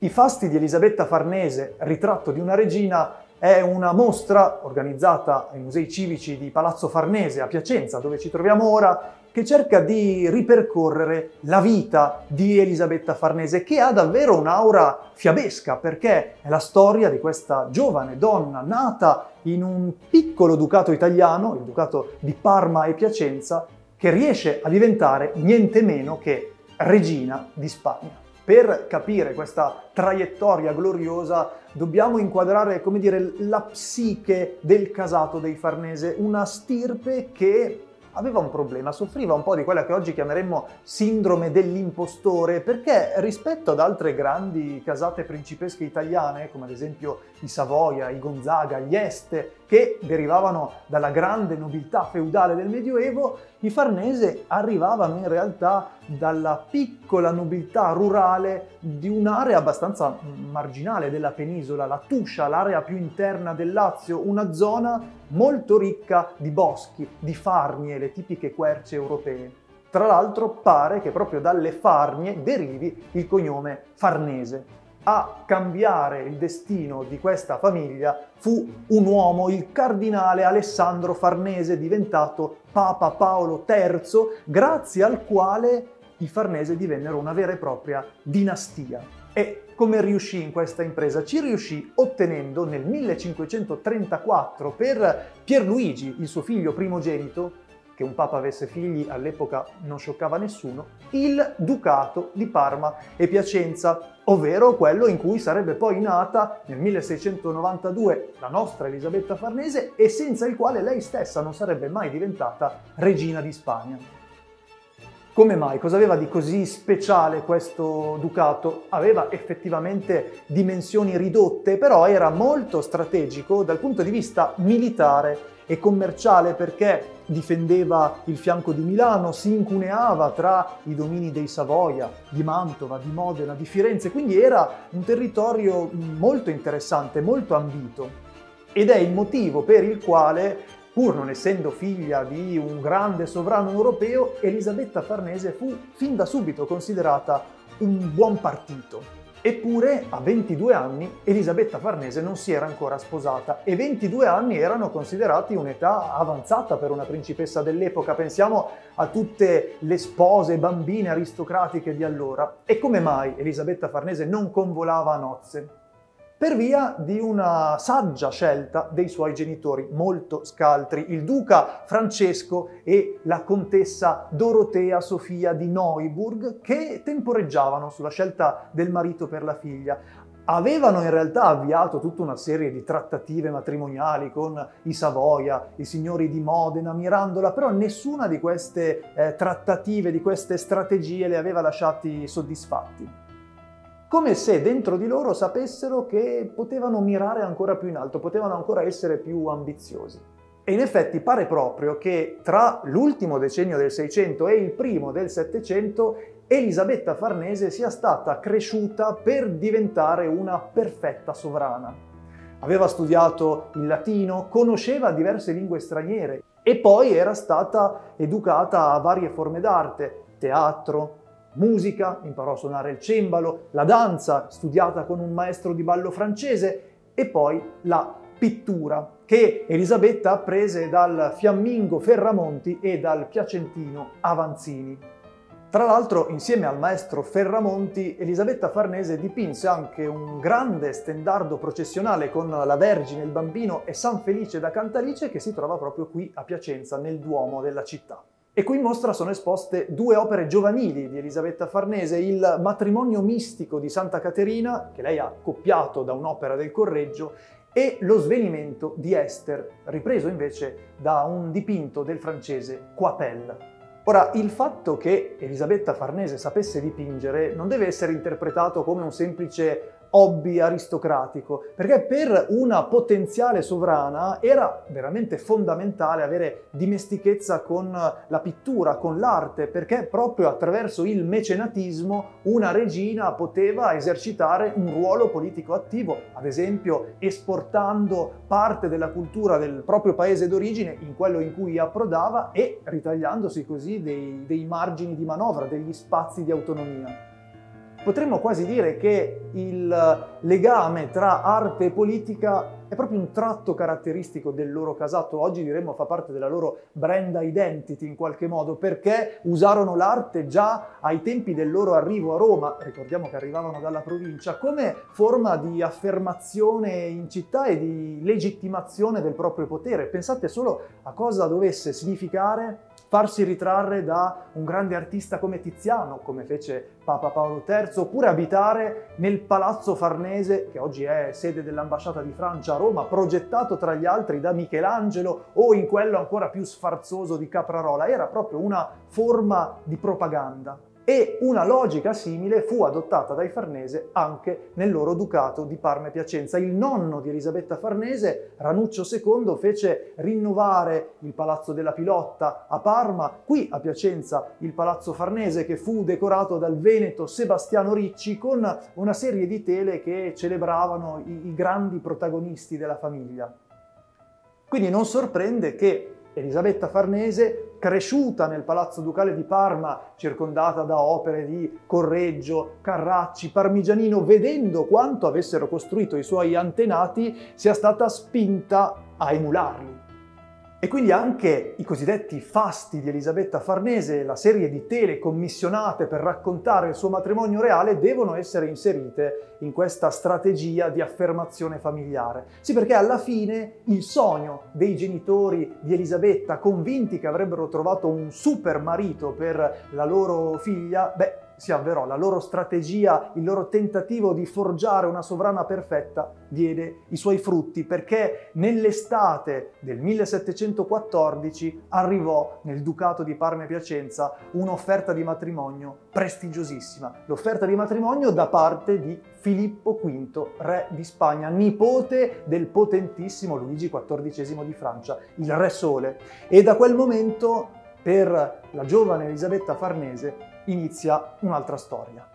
I fasti di Elisabetta Farnese, ritratto di una regina, è una mostra organizzata ai Musei Civici di Palazzo Farnese a Piacenza, dove ci troviamo ora, che cerca di ripercorrere la vita di Elisabetta Farnese, che ha davvero un'aura fiabesca, perché è la storia di questa giovane donna nata in un piccolo ducato italiano, il ducato di Parma e Piacenza, che riesce a diventare niente meno che regina di Spagna per capire questa traiettoria gloriosa dobbiamo inquadrare, come dire, la psiche del casato dei Farnese, una stirpe che aveva un problema, soffriva un po' di quella che oggi chiameremmo sindrome dell'impostore, perché rispetto ad altre grandi casate principesche italiane, come ad esempio i Savoia, i Gonzaga, gli Este, che derivavano dalla grande nobiltà feudale del Medioevo, i Farnese arrivavano in realtà dalla piccola nobiltà rurale di un'area abbastanza marginale della penisola, la Tuscia, l'area più interna del Lazio, una zona molto ricca di boschi, di farnie, le tipiche querce europee. Tra l'altro pare che proprio dalle farnie derivi il cognome Farnese a cambiare il destino di questa famiglia fu un uomo, il cardinale Alessandro Farnese, diventato Papa Paolo III, grazie al quale i Farnese divennero una vera e propria dinastia. E come riuscì in questa impresa? Ci riuscì ottenendo nel 1534 per Pierluigi, il suo figlio primogenito, che un papa avesse figli all'epoca non scioccava nessuno, il ducato di Parma e Piacenza, ovvero quello in cui sarebbe poi nata nel 1692 la nostra Elisabetta Farnese e senza il quale lei stessa non sarebbe mai diventata regina di Spagna. Come mai? Cosa aveva di così speciale questo ducato? Aveva effettivamente dimensioni ridotte, però era molto strategico dal punto di vista militare e commerciale perché difendeva il fianco di Milano, si incuneava tra i domini dei Savoia, di Mantova, di Modena, di Firenze, quindi era un territorio molto interessante, molto ambito. Ed è il motivo per il quale, pur non essendo figlia di un grande sovrano europeo, Elisabetta Farnese fu fin da subito considerata un buon partito. Eppure a 22 anni Elisabetta Farnese non si era ancora sposata e 22 anni erano considerati un'età avanzata per una principessa dell'epoca. Pensiamo a tutte le spose bambine aristocratiche di allora. E come mai Elisabetta Farnese non convolava a nozze? Per via di una saggia scelta dei suoi genitori, molto scaltri, il duca Francesco e la contessa Dorotea Sofia di Neuburg, che temporeggiavano sulla scelta del marito per la figlia. Avevano in realtà avviato tutta una serie di trattative matrimoniali con i Savoia, i signori di Modena, Mirandola, però nessuna di queste eh, trattative, di queste strategie le aveva lasciati soddisfatti come se dentro di loro sapessero che potevano mirare ancora più in alto, potevano ancora essere più ambiziosi. E in effetti pare proprio che tra l'ultimo decennio del Seicento e il primo del Settecento Elisabetta Farnese sia stata cresciuta per diventare una perfetta sovrana. Aveva studiato il latino, conosceva diverse lingue straniere e poi era stata educata a varie forme d'arte, teatro, musica, imparò a suonare il cembalo, la danza, studiata con un maestro di ballo francese, e poi la pittura, che Elisabetta apprese dal fiammingo Ferramonti e dal piacentino Avanzini. Tra l'altro, insieme al maestro Ferramonti, Elisabetta Farnese dipinse anche un grande stendardo processionale con la Vergine, il Bambino e San Felice da Cantalice che si trova proprio qui a Piacenza, nel Duomo della città. E qui in mostra sono esposte due opere giovanili di Elisabetta Farnese, il matrimonio mistico di Santa Caterina, che lei ha accoppiato da un'opera del Correggio, e lo svenimento di Esther, ripreso invece da un dipinto del francese Coipel. Ora, il fatto che Elisabetta Farnese sapesse dipingere non deve essere interpretato come un semplice hobby aristocratico, perché per una potenziale sovrana era veramente fondamentale avere dimestichezza con la pittura, con l'arte, perché proprio attraverso il mecenatismo una regina poteva esercitare un ruolo politico attivo, ad esempio esportando parte della cultura del proprio paese d'origine in quello in cui approdava e ritagliandosi così dei, dei margini di manovra, degli spazi di autonomia. Potremmo quasi dire che il legame tra arte e politica è proprio un tratto caratteristico del loro casato. Oggi diremmo fa parte della loro brand identity in qualche modo, perché usarono l'arte già ai tempi del loro arrivo a Roma, ricordiamo che arrivavano dalla provincia, come forma di affermazione in città e di legittimazione del proprio potere. Pensate solo a cosa dovesse significare farsi ritrarre da un grande artista come Tiziano, come fece Papa Paolo III, oppure abitare nel Palazzo Farnese, che oggi è sede dell'ambasciata di Francia a Roma, progettato tra gli altri da Michelangelo, o in quello ancora più sfarzoso di Caprarola. Era proprio una forma di propaganda e una logica simile fu adottata dai Farnese anche nel loro ducato di Parma e Piacenza. Il nonno di Elisabetta Farnese, Ranuccio II, fece rinnovare il Palazzo della Pilotta a Parma, qui a Piacenza il Palazzo Farnese che fu decorato dal veneto Sebastiano Ricci con una serie di tele che celebravano i, i grandi protagonisti della famiglia. Quindi non sorprende che Elisabetta Farnese, cresciuta nel Palazzo Ducale di Parma, circondata da opere di Correggio, Carracci, Parmigianino, vedendo quanto avessero costruito i suoi antenati, sia stata spinta a emularli. E quindi anche i cosiddetti fasti di Elisabetta Farnese, la serie di tele commissionate per raccontare il suo matrimonio reale, devono essere inserite in questa strategia di affermazione familiare. Sì, perché alla fine il sogno dei genitori di Elisabetta, convinti che avrebbero trovato un super marito per la loro figlia, beh, si avverò, la loro strategia, il loro tentativo di forgiare una sovrana perfetta diede i suoi frutti perché nell'estate del 1714 arrivò nel Ducato di Parma e Piacenza un'offerta di matrimonio prestigiosissima, l'offerta di matrimonio da parte di Filippo V, re di Spagna, nipote del potentissimo Luigi XIV di Francia, il Re Sole. E da quel momento per la giovane Elisabetta Farnese inizia un'altra storia.